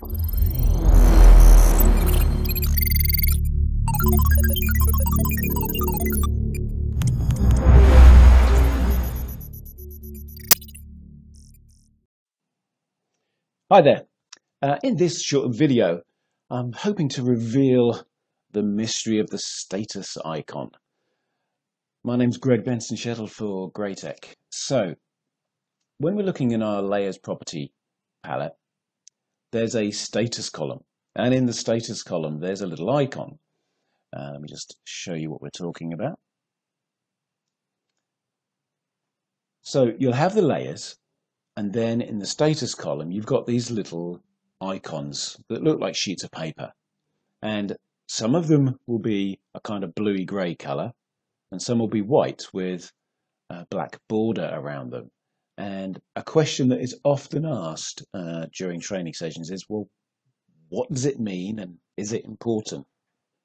Hi there. Uh, in this short video, I'm hoping to reveal the mystery of the status icon. My name's Greg Benson Shettle for Graitec. So, when we're looking in our layers property palette, there's a status column. And in the status column, there's a little icon. Uh, let me just show you what we're talking about. So you'll have the layers, and then in the status column, you've got these little icons that look like sheets of paper. And some of them will be a kind of bluey grey colour, and some will be white with a black border around them. And a question that is often asked uh, during training sessions is, well, what does it mean and is it important?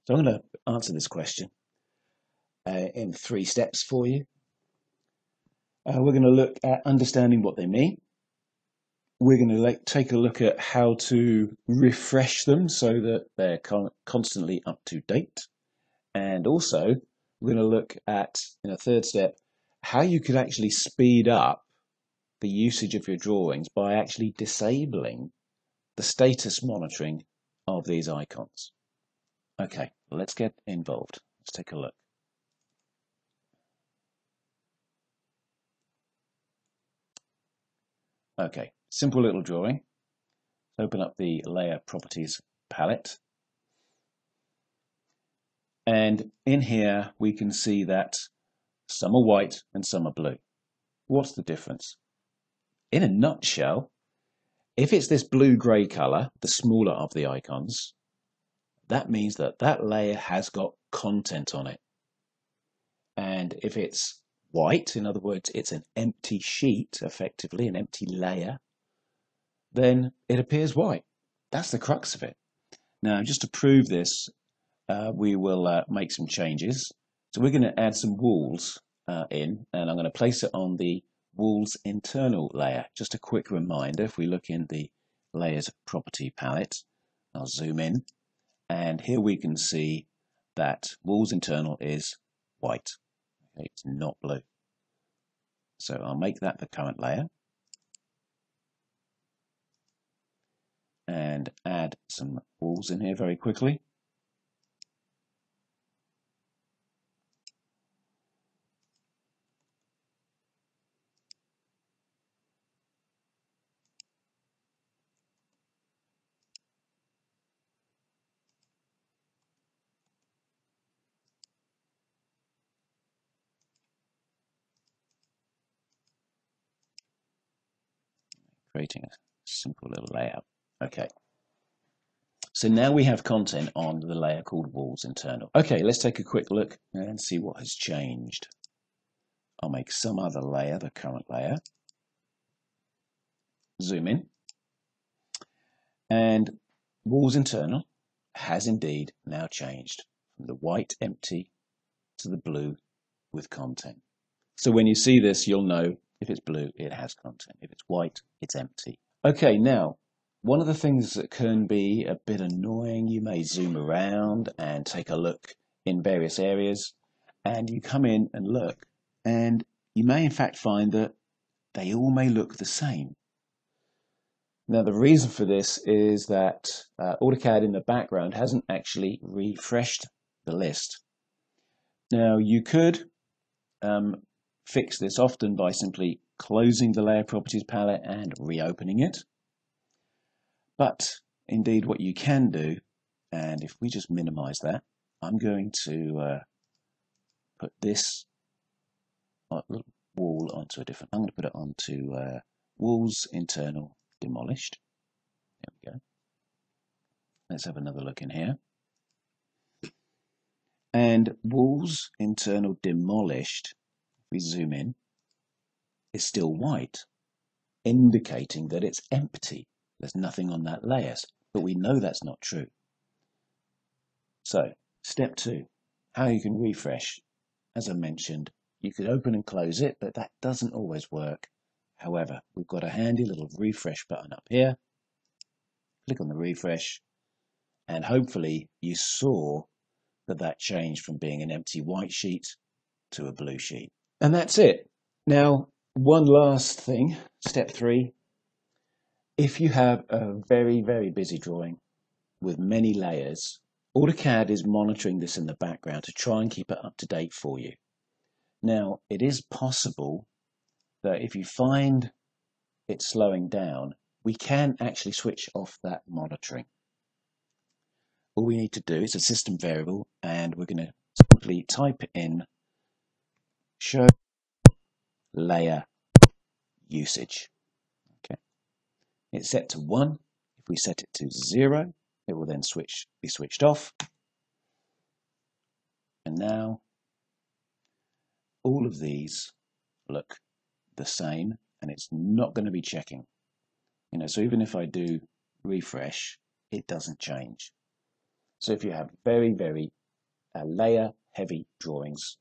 So I'm going to answer this question uh, in three steps for you. Uh, we're going to look at understanding what they mean we're going to take a look at how to refresh them so that they're con constantly up to date. And also, we're going to look at, in a third step, how you could actually speed up the usage of your drawings by actually disabling the status monitoring of these icons. Okay, let's get involved. Let's take a look. Okay, Simple little drawing. Open up the layer properties palette. And in here, we can see that some are white and some are blue. What's the difference? In a nutshell, if it's this blue-grey color, the smaller of the icons, that means that that layer has got content on it. And if it's white, in other words, it's an empty sheet, effectively, an empty layer, then it appears white. That's the crux of it. Now, just to prove this, uh, we will uh, make some changes. So we're going to add some walls uh, in, and I'm going to place it on the walls internal layer. Just a quick reminder, if we look in the layers property palette, I'll zoom in, and here we can see that walls internal is white. It's not blue. So I'll make that the current layer. and add some walls in here very quickly. Creating a simple little layout. Okay. So now we have content on the layer called walls internal. Okay, let's take a quick look and see what has changed. I'll make some other layer, the current layer. Zoom in. And walls internal has indeed now changed from the white empty to the blue with content. So when you see this, you'll know if it's blue, it has content. If it's white, it's empty. Okay, now one of the things that can be a bit annoying, you may zoom around and take a look in various areas, and you come in and look, and you may in fact find that they all may look the same. Now the reason for this is that uh, AutoCAD in the background hasn't actually refreshed the list. Now you could um, fix this often by simply closing the layer properties palette and reopening it. But indeed what you can do, and if we just minimize that, I'm going to uh, put this wall onto a different, I'm going to put it onto uh, walls internal demolished. There we go. Let's have another look in here. And walls internal demolished, we zoom in, is still white, indicating that it's empty. There's nothing on that layer, but we know that's not true. So, step two, how you can refresh. As I mentioned, you could open and close it, but that doesn't always work. However, we've got a handy little refresh button up here. click on the refresh, and hopefully you saw that that changed from being an empty white sheet to a blue sheet. And that's it. Now, one last thing, step three. If you have a very, very busy drawing with many layers, AutoCAD is monitoring this in the background to try and keep it up to date for you. Now, it is possible that if you find it slowing down, we can actually switch off that monitoring. All we need to do is a system variable, and we're going to simply type in show layer usage. Okay, it's set to one. If we set it to zero, it will then switch be switched off. And now all of these look the same and it's not going to be checking. You know, so even if I do refresh, it doesn't change. So if you have very, very uh, layer heavy drawings,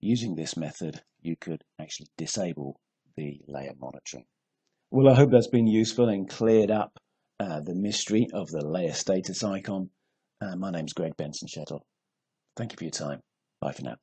using this method, you could actually disable the layer monitoring. Well, I hope that's been useful and cleared up uh, the mystery of the layer status icon. Uh, my name's Greg Benson Shettle. Thank you for your time. Bye for now.